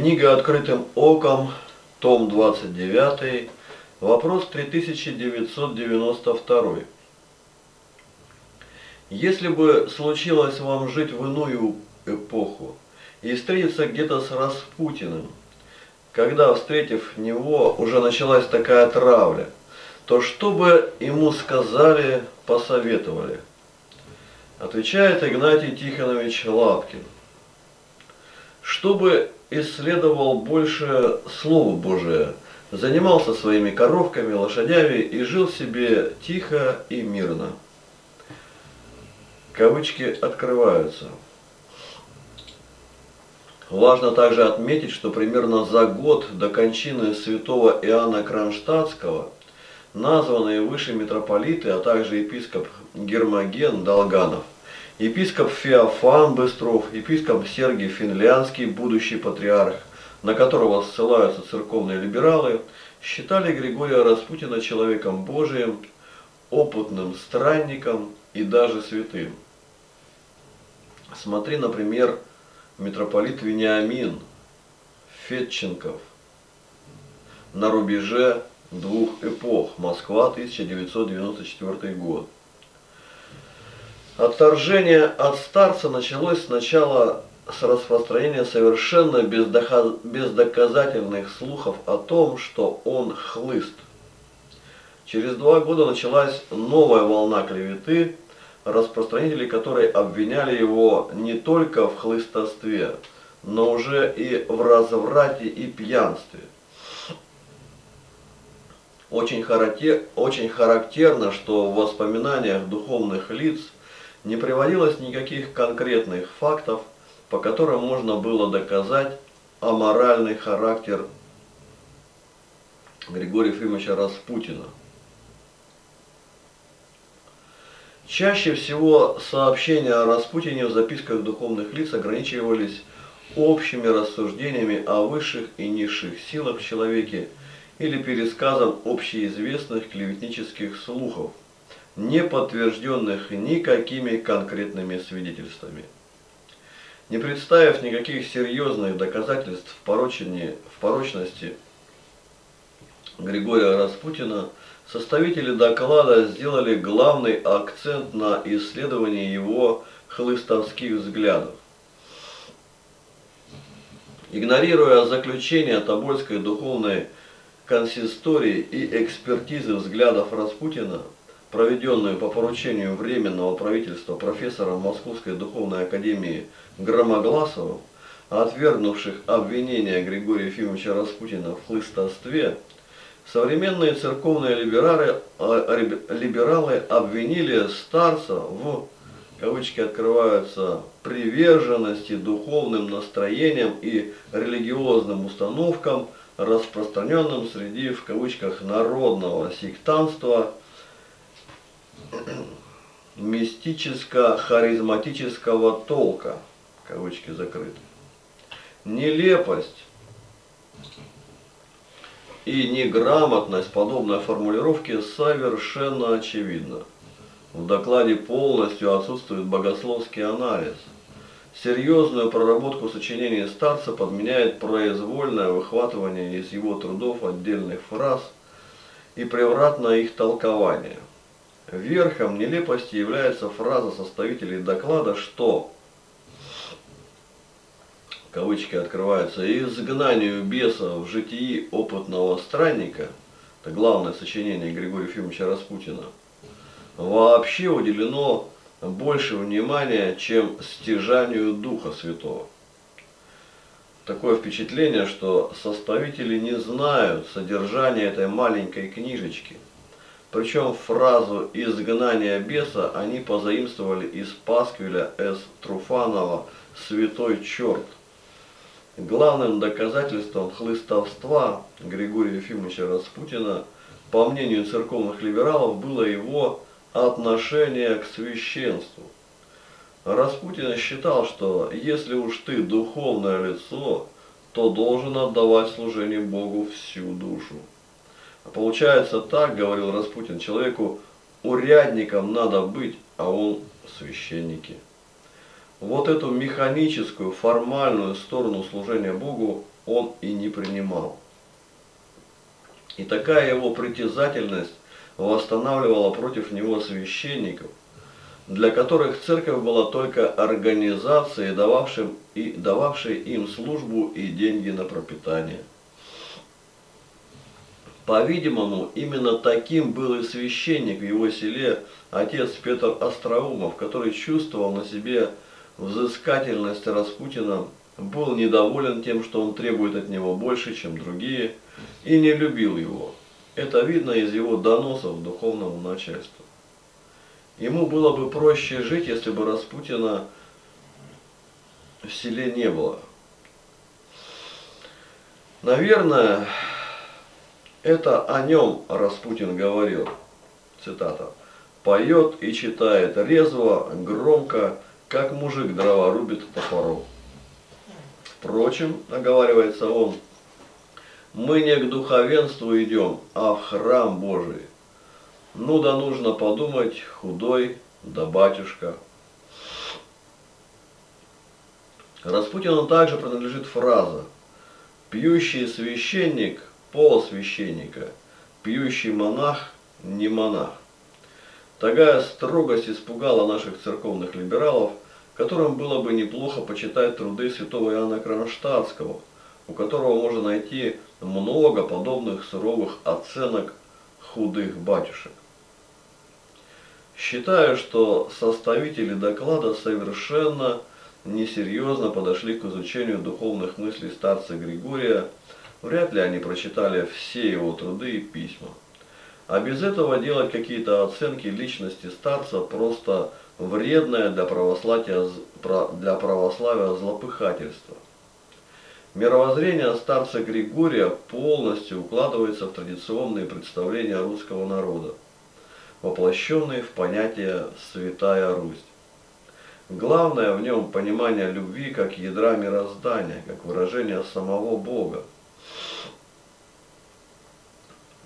Книга «Открытым оком», том 29, вопрос 3992. Если бы случилось вам жить в иную эпоху и встретиться где-то с Распутиным, когда, встретив него, уже началась такая травля, то что бы ему сказали, посоветовали? Отвечает Игнатий Тихонович Лапкин. Чтобы исследовал больше Слово Божие, занимался своими коровками, лошадями и жил себе тихо и мирно. Кавычки открываются. Важно также отметить, что примерно за год до кончины святого Иоанна Кронштадтского названные выше митрополиты, а также епископ Гермоген Долганов – епископ Феофан Быстров, епископ Сергий Финлянский, будущий патриарх, на которого ссылаются церковные либералы, считали Григория Распутина человеком Божиим, опытным странником и даже святым. Смотри, например, митрополит Вениамин Фетченков на рубеже двух эпох, Москва, 1994 год. Отторжение от старца началось сначала с распространения совершенно бездоказательных слухов о том, что он хлыст. Через два года началась новая волна клеветы, распространители которой обвиняли его не только в хлыстовстве, но уже и в разврате и пьянстве. Очень характерно, что в воспоминаниях духовных лиц – не приводилось никаких конкретных фактов, по которым можно было доказать аморальный характер Григория Ефимовича Распутина. Чаще всего сообщения о Распутине в записках духовных лиц ограничивались общими рассуждениями о высших и низших силах в человеке или пересказом общеизвестных клеветнических слухов – не подтвержденных никакими конкретными свидетельствами. Не представив никаких серьезных доказательств в, порочении, в порочности Григория Распутина, составители доклада сделали главный акцент на исследовании его хлыстовских взглядов. Игнорируя заключение Тобольской духовной консистории и экспертизы взглядов Распутина, проведенную по поручению Временного правительства профессором Московской Духовной Академии Громогласовым, отвергнувших обвинения Григория Ефимовича Распутина в хлыстовстве, современные церковные либералы, а, либералы обвинили старца в, кавычки открываются, приверженности духовным настроениям и религиозным установкам, распространенным среди, в кавычках, народного сектанства мистическо-харизматического толка, кавычки закрыты. Нелепость и неграмотность подобной формулировки совершенно очевидна. В докладе полностью отсутствует богословский анализ. Серьезную проработку сочинений старца подменяет произвольное выхватывание из его трудов отдельных фраз и превратное их толкование – Верхом нелепости является фраза составителей доклада, что кавычки открываются, изгнанию беса в житии опытного странника, это главное сочинение Григория Ефимовича Распутина, вообще уделено больше внимания, чем стяжанию Духа Святого. Такое впечатление, что составители не знают содержания этой маленькой книжечки – причем фразу «изгнание беса» они позаимствовали из Пасквиля С. Труфанова «Святой черт». Главным доказательством хлыстовства Григория Ефимовича Распутина, по мнению церковных либералов, было его отношение к священству. Распутин считал, что если уж ты духовное лицо, то должен отдавать служению Богу всю душу. Получается так, говорил Распутин, человеку урядником надо быть, а он священники. Вот эту механическую, формальную сторону служения Богу он и не принимал. И такая его притязательность восстанавливала против него священников, для которых церковь была только организацией, дававшей им службу и деньги на пропитание. По-видимому, именно таким был и священник в его селе, отец Петр Остроумов, который чувствовал на себе взыскательность Распутина, был недоволен тем, что он требует от него больше, чем другие, и не любил его. Это видно из его доносов духовному начальству. Ему было бы проще жить, если бы Распутина в селе не было. Наверное, это о нем Распутин говорил. Цитата. «Поет и читает резво, громко, как мужик дрова рубит топором». Впрочем, оговаривается он, мы не к духовенству идем, а в храм Божий. Ну да нужно подумать, худой, да батюшка. Распутину также принадлежит фраза «Пьющий священник – пол священника, пьющий монах – не монах». Такая строгость испугала наших церковных либералов, которым было бы неплохо почитать труды святого Иоанна Кронштадтского, у которого можно найти много подобных суровых оценок худых батюшек. Считаю, что составители доклада совершенно несерьезно подошли к изучению духовных мыслей старца Григория, вряд ли они прочитали все его труды и письма. А без этого делать какие-то оценки личности старца просто вредное для православия, для православия злопыхательство. Мировоззрение старца Григория полностью укладывается в традиционные представления русского народа воплощенный в понятие «святая Русь». Главное в нем понимание любви как ядра мироздания, как выражение самого Бога.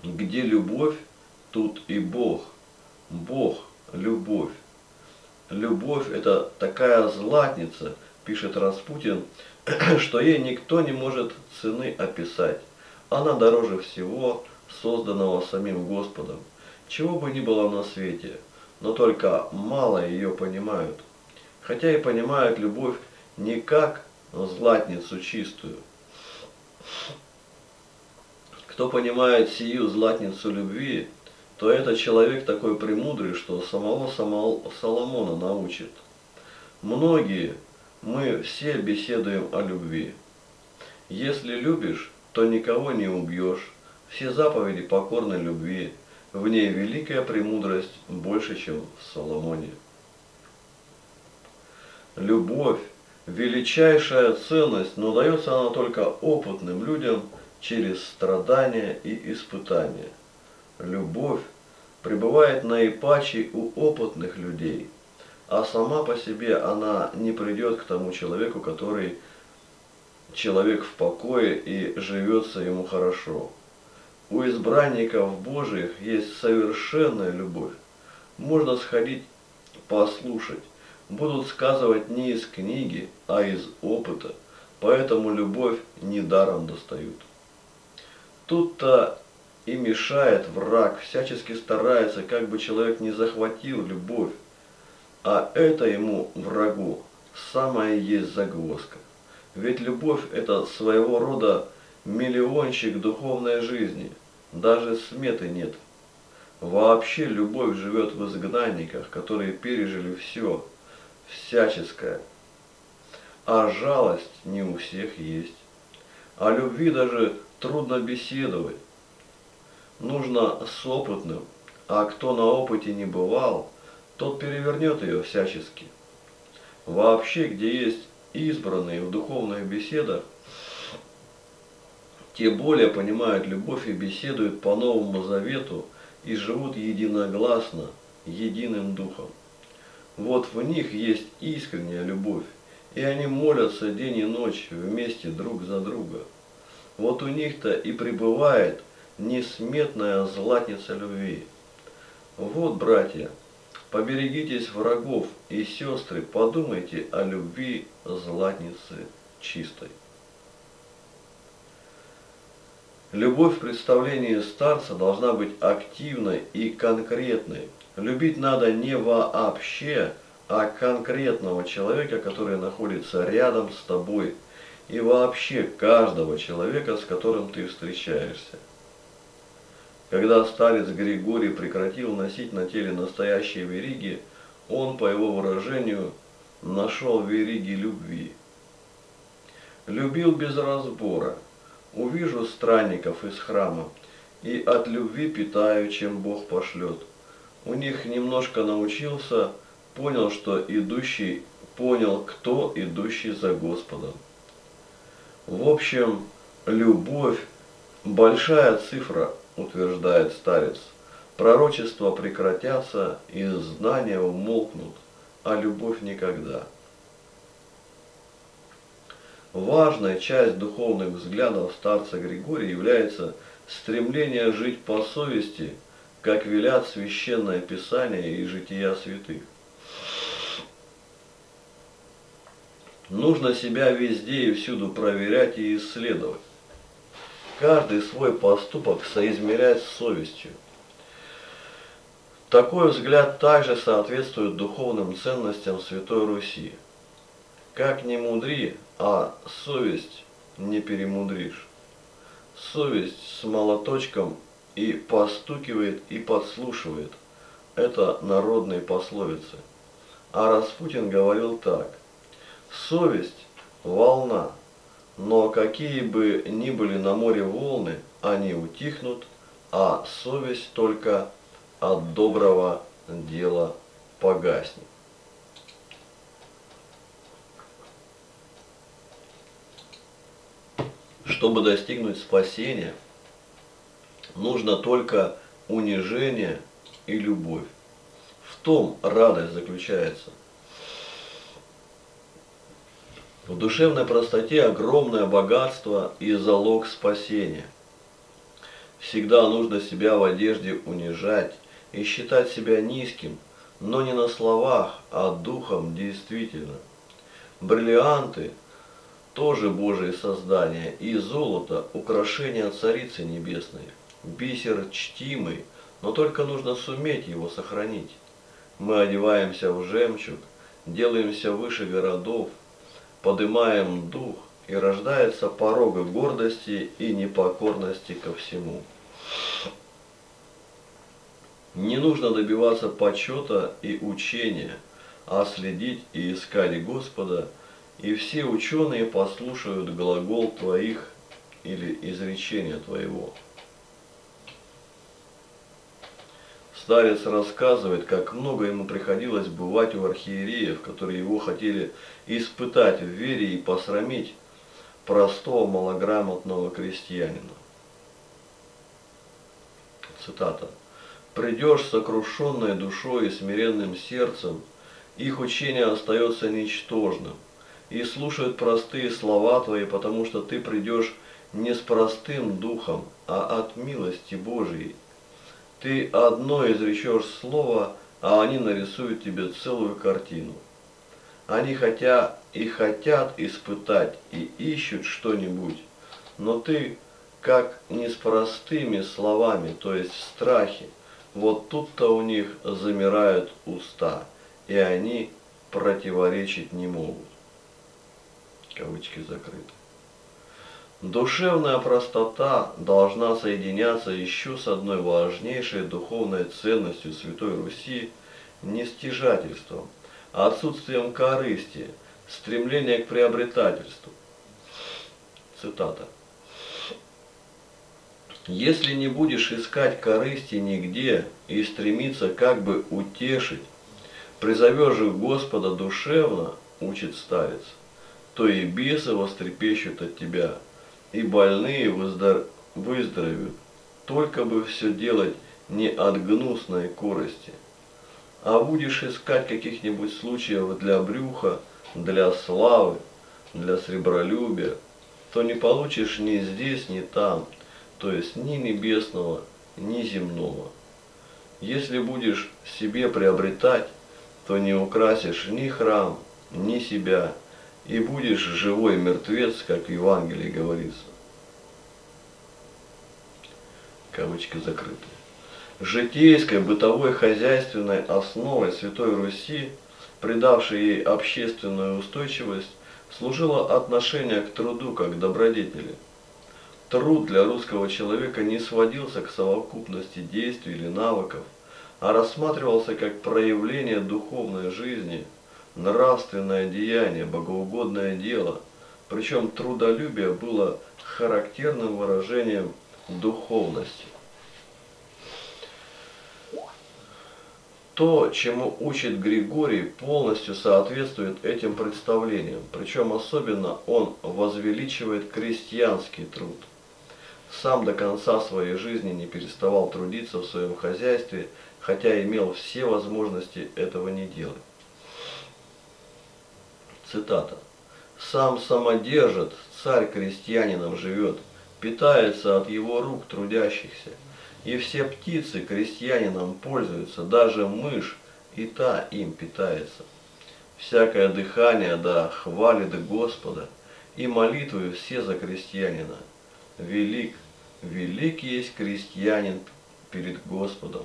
Где любовь, тут и Бог. Бог – любовь. Любовь – это такая златница, пишет Распутин, что ей никто не может цены описать. Она дороже всего, созданного самим Господом чего бы ни было на свете, но только мало ее понимают. Хотя и понимают любовь не как златницу чистую. Кто понимает сию златницу любви, то это человек такой премудрый, что самого Соломона научит. Многие, мы все беседуем о любви. Если любишь, то никого не убьешь. Все заповеди покорны любви. В ней великая премудрость больше, чем в Соломоне. Любовь – величайшая ценность, но дается она только опытным людям через страдания и испытания. Любовь пребывает наипаче у опытных людей, а сама по себе она не придет к тому человеку, который человек в покое и живется ему хорошо. У избранников Божьих есть совершенная любовь. Можно сходить послушать. Будут сказывать не из книги, а из опыта. Поэтому любовь недаром достают. Тут-то и мешает враг, всячески старается, как бы человек не захватил любовь. А это ему, врагу, самая есть загвоздка. Ведь любовь – это своего рода миллионщик духовной жизни. Даже сметы нет. Вообще любовь живет в изгнанниках, которые пережили все, всяческое. А жалость не у всех есть. О любви даже трудно беседовать. Нужно с опытным, а кто на опыте не бывал, тот перевернет ее всячески. Вообще, где есть избранные в духовных беседах, те более понимают любовь и беседуют по Новому Завету и живут единогласно, единым духом. Вот в них есть искренняя любовь, и они молятся день и ночь вместе друг за друга. Вот у них-то и пребывает несметная златница любви. Вот, братья, поберегитесь врагов и сестры, подумайте о любви златницы чистой. Любовь в представлении старца должна быть активной и конкретной. Любить надо не вообще, а конкретного человека, который находится рядом с тобой, и вообще каждого человека, с которым ты встречаешься. Когда старец Григорий прекратил носить на теле настоящие вериги, он, по его выражению, нашел вериги любви. Любил без разбора. Увижу странников из храма, и от любви питаю, чем Бог пошлет. У них немножко научился, понял, что идущий, понял, кто идущий за Господом. В общем, любовь – большая цифра, утверждает старец. Пророчества прекратятся, и знания умолкнут, а любовь никогда. Важная часть духовных взглядов старца Григория является стремление жить по совести, как велят Священное Писание и жития святых. Нужно себя везде и всюду проверять и исследовать. Каждый свой поступок соизмерять с совестью. Такой взгляд также соответствует духовным ценностям Святой Руси. Как не мудри, а совесть не перемудришь. Совесть с молоточком и постукивает, и подслушивает. Это народные пословицы. А Распутин говорил так – Совесть – волна, но какие бы ни были на море волны, они утихнут, а совесть только от доброго дела погаснет. Чтобы достигнуть спасения, нужно только унижение и любовь. В том радость заключается – в душевной простоте огромное богатство и залог спасения. Всегда нужно себя в одежде унижать и считать себя низким, но не на словах, а духом действительно. Бриллианты – тоже Божие создание, и золото – украшение Царицы Небесной. Бисер чтимый, но только нужно суметь его сохранить. Мы одеваемся в жемчуг, делаемся выше городов – подымаем дух, и рождается порога гордости и непокорности ко всему. Не нужно добиваться почета и учения, а следить и искать Господа, и все ученые послушают глагол Твоих или изречение Твоего. Старец рассказывает, как много ему приходилось бывать у архиереев, которые его хотели испытать в вере и посрамить простого малограмотного крестьянина. Цитата. «Придешь сокрушенной душой и смиренным сердцем, их учение остается ничтожным, и слушают простые слова твои, потому что ты придешь не с простым духом, а от милости Божией, ты одно изречешь слово, а они нарисуют тебе целую картину. Они хотя и хотят испытать и ищут что-нибудь, но ты как не с простыми словами, то есть в страхе, вот тут-то у них замирают уста, и они противоречить не могут. Кавычки закрыты. Душевная простота должна соединяться еще с одной важнейшей духовной ценностью Святой Руси – нестяжательством, отсутствием корысти, стремления к приобретательству. Цитата. Если не будешь искать корысти нигде и стремиться как бы утешить, призовешь же Господа душевно, учит старец, то и бесы вострепещут от тебя – и больные выздоровеют. Только бы все делать не от гнусной корости. А будешь искать каких-нибудь случаев для брюха, для славы, для сребролюбия, то не получишь ни здесь, ни там, то есть ни небесного, ни земного. Если будешь себе приобретать, то не украсишь ни храм, ни себя, и будешь живой мертвец, как в Евангелии говорится. кавычки закрыты. Житейской, бытовой, хозяйственной основой Святой Руси, придавшей ей общественную устойчивость, служило отношение к труду как к добродетели. Труд для русского человека не сводился к совокупности действий или навыков, а рассматривался как проявление духовной жизни, нравственное деяние, богоугодное дело, причем трудолюбие было характерным выражением духовности. То, чему учит Григорий, полностью соответствует этим представлениям, причем особенно он возвеличивает крестьянский труд. Сам до конца своей жизни не переставал трудиться в своем хозяйстве, хотя имел все возможности этого не делать. Цитата. «Сам самодержит, царь крестьянином живет, питается от его рук трудящихся, и все птицы крестьянином пользуются, даже мышь, и та им питается. Всякое дыхание да хвалит Господа, и молитвы все за крестьянина. Велик, велик есть крестьянин перед Господом.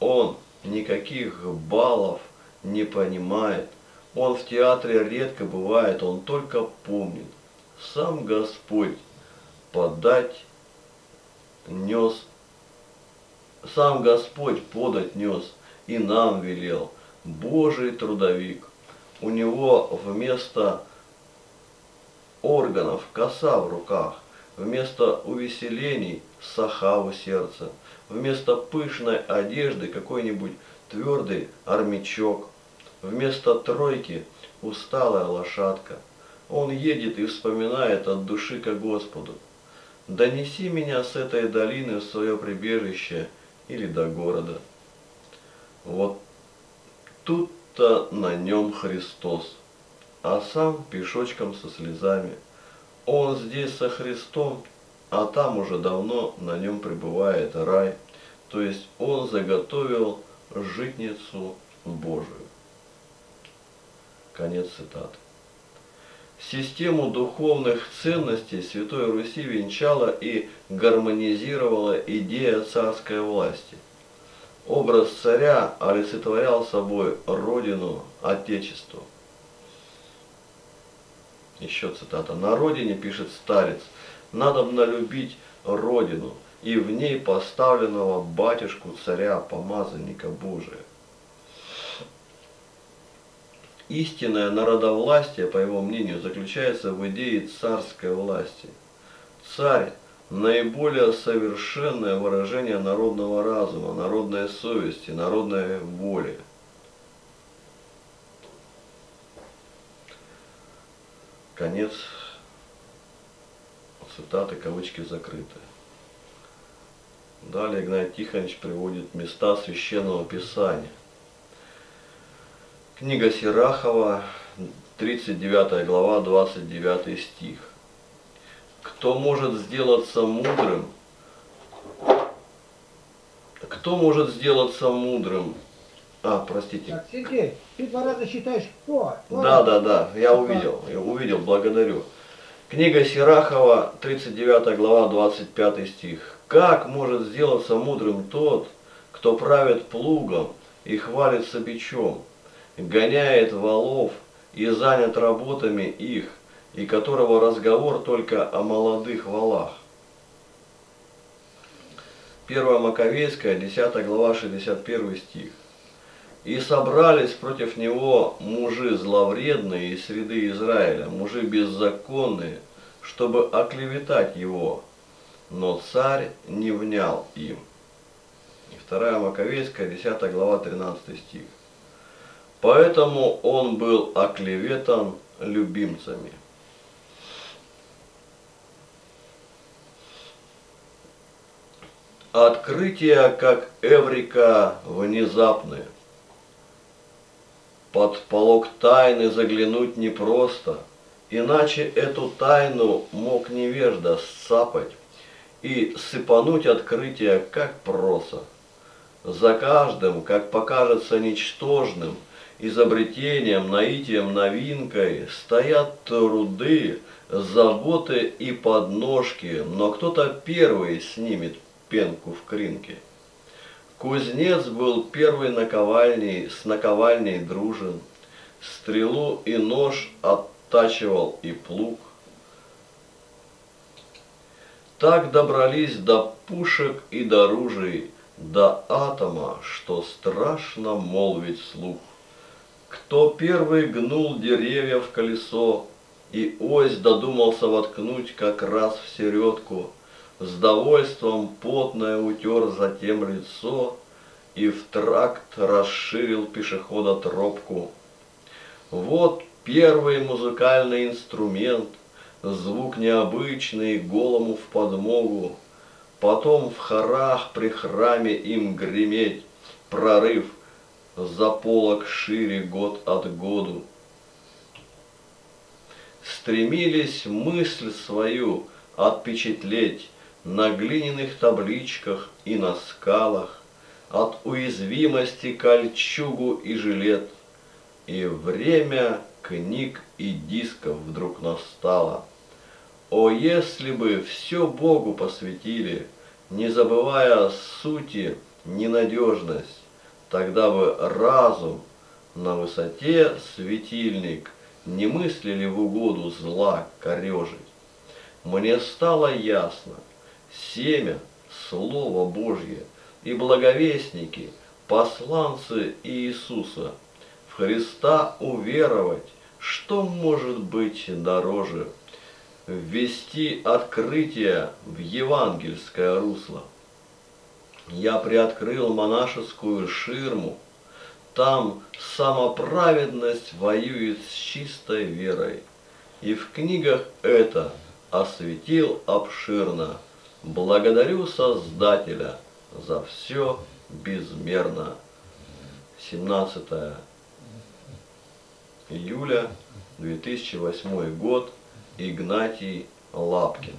Он никаких баллов не понимает, он в театре редко бывает, он только помнит. Сам Господь подать нес сам Господь подать нес и нам велел, Божий трудовик. У него вместо органов коса в руках, вместо увеселений саха у сердца, вместо пышной одежды какой-нибудь твердый армячок, вместо тройки усталая лошадка. Он едет и вспоминает от души к Господу. Донеси меня с этой долины в свое прибежище, или до города. Вот тут-то на нем Христос, а сам пешочком со слезами. Он здесь со Христом, а там уже давно на нем пребывает рай, то есть он заготовил житницу Божию. Конец цитаты. Систему духовных ценностей Святой Руси венчала и гармонизировала идея царской власти. Образ царя олицетворял собой родину, отечество. Еще цитата. «На родине, пишет старец, надо любить родину и в ней поставленного батюшку царя, помазанника Божия». Истинное народовластие, по его мнению, заключается в идее царской власти. Царь – наиболее совершенное выражение народного разума, народной совести, народной воли. Конец цитаты, кавычки закрыты. Далее Игнат Тихонович приводит места священного писания – Книга Сирахова, 39 глава, 29 стих. Кто может сделаться мудрым? Кто может сделаться мудрым? А, простите. Так, Сергей, ты два раза считаешь кто? Да, да, да, я увидел, я увидел, благодарю. Книга Сирахова, 39 глава, 25 стих. Как может сделаться мудрым тот, кто правит плугом и хвалится бичом? Гоняет валов и занят работами их, и которого разговор только о молодых валах. 1 Маковейская, 10 глава, 61 стих. И собрались против него мужи зловредные из среды Израиля, мужи беззаконные, чтобы оклеветать его, но царь не внял им. 2 Маковейская, 10 глава, 13 стих. Поэтому он был оклеветан любимцами. Открытия, как Эврика, внезапные. Под полог тайны заглянуть непросто, иначе эту тайну мог невежда сцапать и сыпануть открытия, как проса. За каждым, как покажется ничтожным – изобретением, наитием, новинкой стоят труды, заботы и подножки, но кто-то первый снимет пенку в кринке. Кузнец был первый наковальней, с наковальней дружен, Стрелу и нож оттачивал и плуг. Так добрались до пушек и до ружей, До атома, что страшно молвить слух. Кто первый гнул деревья в колесо, И ось додумался воткнуть как раз в середку, С довольством потное утер затем лицо И в тракт расширил пешехода тропку. Вот первый музыкальный инструмент, Звук необычный, голому в подмогу, Потом в хорах при храме им греметь, Прорыв — за полок шире год от году. Стремились мысль свою отпечатлеть на глиняных табличках и на скалах, от уязвимости кольчугу и жилет, и время книг и дисков вдруг настало. О, если бы все Богу посвятили, не забывая сути ненадежность, Тогда бы разум на высоте светильник не мыслили в угоду зла корежить. Мне стало ясно, семя – Слово Божье, и благовестники – посланцы Иисуса. В Христа уверовать, что может быть дороже? Ввести открытие в евангельское русло – я приоткрыл монашескую ширму. Там самоправедность воюет с чистой верой. И в книгах это осветил обширно. Благодарю Создателя за все безмерно. 17 июля 2008 год. Игнатий Лапкин.